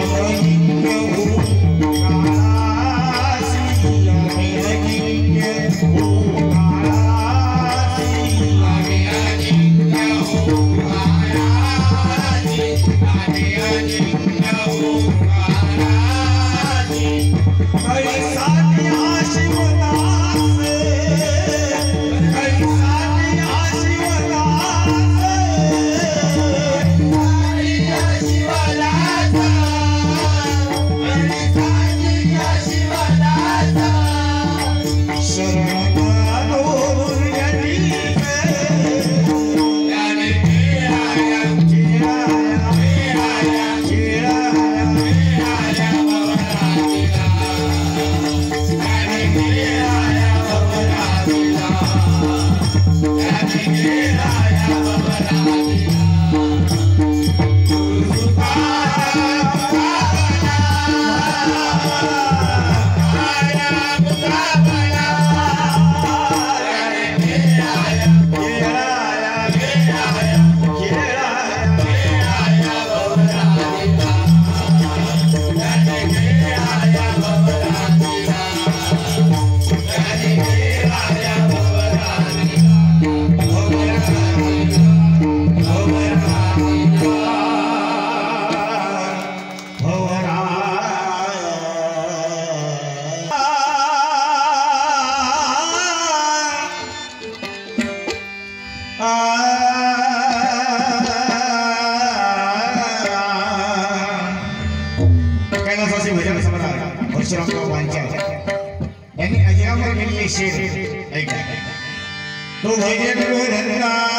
amor. तो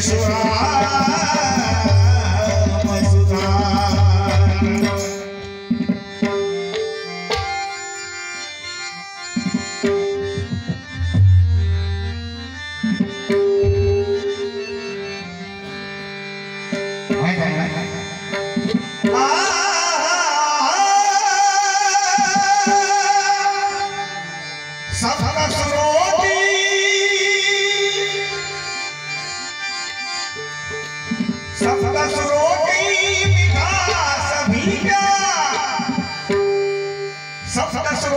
Yeshua.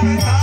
Bye.